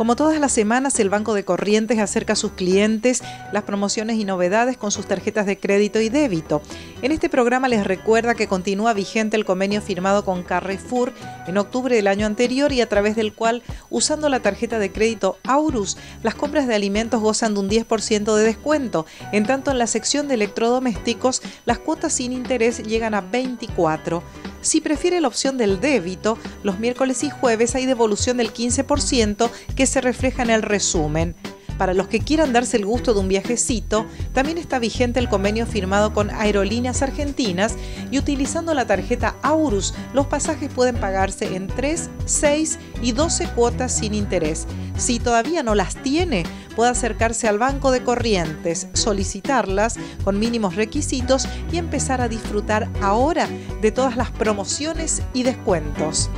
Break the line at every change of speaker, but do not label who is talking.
Como todas las semanas, el Banco de Corrientes acerca a sus clientes las promociones y novedades con sus tarjetas de crédito y débito. En este programa les recuerda que continúa vigente el convenio firmado con Carrefour en octubre del año anterior y a través del cual, usando la tarjeta de crédito Aurus, las compras de alimentos gozan de un 10% de descuento. En tanto, en la sección de electrodomésticos, las cuotas sin interés llegan a 24. Si prefiere la opción del débito, los miércoles y jueves hay devolución del 15% que se refleja en el resumen. Para los que quieran darse el gusto de un viajecito, también está vigente el convenio firmado con Aerolíneas Argentinas y utilizando la tarjeta Aurus, los pasajes pueden pagarse en 3, 6 y 12 cuotas sin interés. Si todavía no las tiene, puede acercarse al banco de corrientes, solicitarlas con mínimos requisitos y empezar a disfrutar ahora de todas las promociones y descuentos.